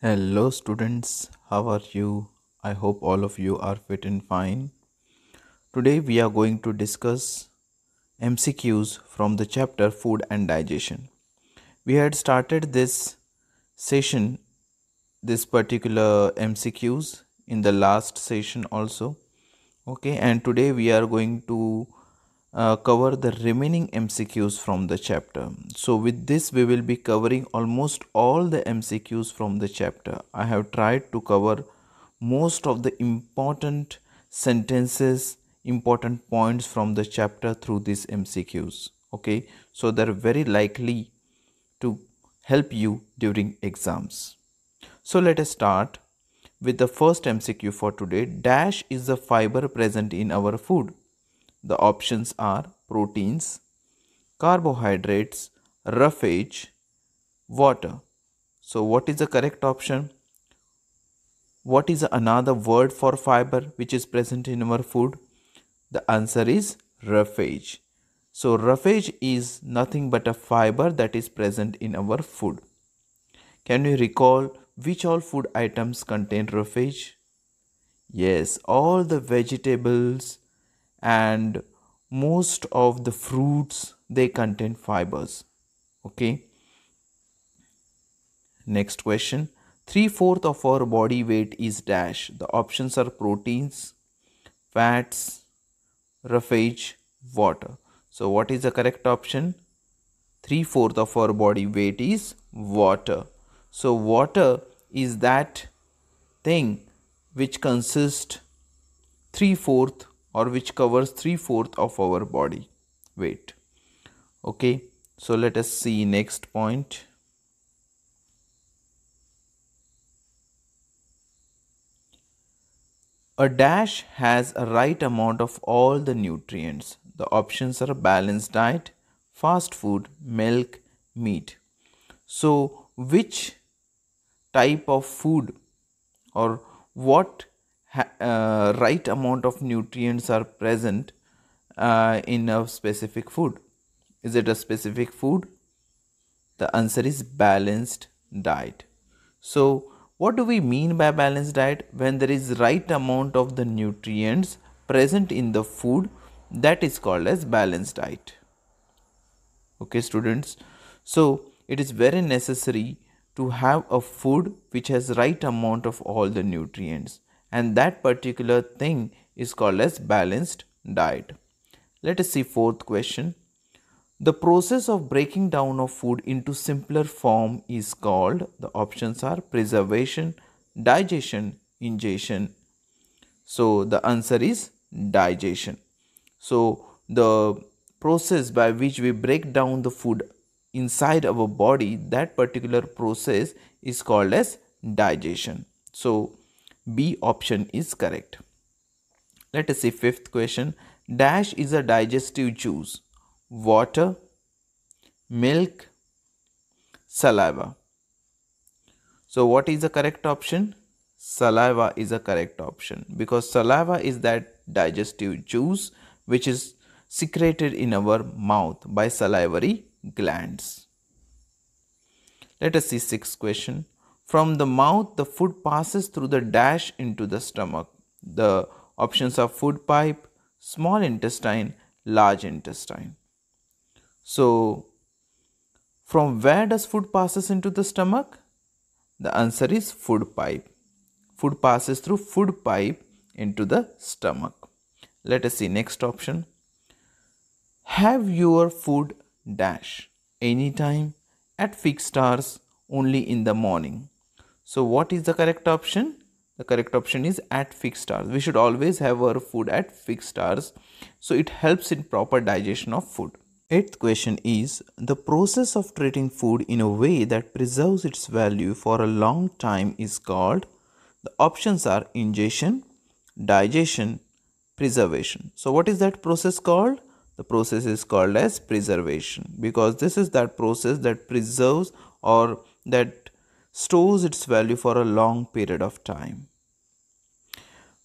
Hello, students. How are you? I hope all of you are fit and fine. Today, we are going to discuss MCQs from the chapter Food and Digestion. We had started this session, this particular MCQs, in the last session also. Okay, and today we are going to uh, cover the remaining MCQs from the chapter. So, with this, we will be covering almost all the MCQs from the chapter. I have tried to cover most of the important sentences, important points from the chapter through these MCQs. Okay, so they're very likely to help you during exams. So, let us start with the first MCQ for today. Dash is the fiber present in our food. The options are proteins, carbohydrates, roughage, water. So, what is the correct option? What is another word for fiber which is present in our food? The answer is roughage. So, roughage is nothing but a fiber that is present in our food. Can you recall which all food items contain roughage? Yes, all the vegetables, and most of the fruits they contain fibers okay? Next question. Three fourth of our body weight is dash. The options are proteins fats roughage water. So what is the correct option? Three fourth of our body weight is water. So water is that thing which consists three fourth or which covers three fourth of our body weight. Okay so let us see next point. A dash has a right amount of all the nutrients. The options are balanced diet fast food milk meat. So which type of food or what uh, right amount of nutrients are present uh, in a specific food. Is it a specific food? The answer is balanced diet. So what do we mean by balanced diet? When there is right amount of the nutrients present in the food that is called as balanced diet. Okay students? So it is very necessary to have a food which has right amount of all the nutrients and that particular thing is called as balanced diet. Let us see fourth question. The process of breaking down of food into simpler form is called, the options are preservation, digestion, ingestion. So the answer is digestion. So the process by which we break down the food inside our body, that particular process is called as digestion. So B option is correct. Let us see fifth question. Dash is a digestive juice. Water, milk, saliva. So what is the correct option? Saliva is a correct option because saliva is that digestive juice which is secreted in our mouth by salivary glands. Let us see sixth question. From the mouth, the food passes through the dash into the stomach. The options are food pipe, small intestine, large intestine. So, from where does food passes into the stomach? The answer is food pipe. Food passes through food pipe into the stomach. Let us see next option. Have your food dash anytime at fixed hours only in the morning. So what is the correct option? The correct option is at fixed hours. We should always have our food at fixed hours. So it helps in proper digestion of food. Eighth question is the process of treating food in a way that preserves its value for a long time is called. The options are ingestion, digestion, preservation. So what is that process called? The process is called as preservation because this is that process that preserves or that stores its value for a long period of time.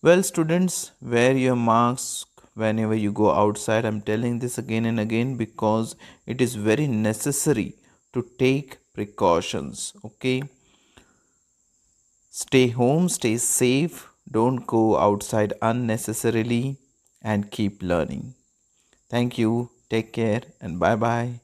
Well, students, wear your mask whenever you go outside. I'm telling this again and again because it is very necessary to take precautions. Okay. Stay home, stay safe, don't go outside unnecessarily, and keep learning. Thank you, take care, and bye bye.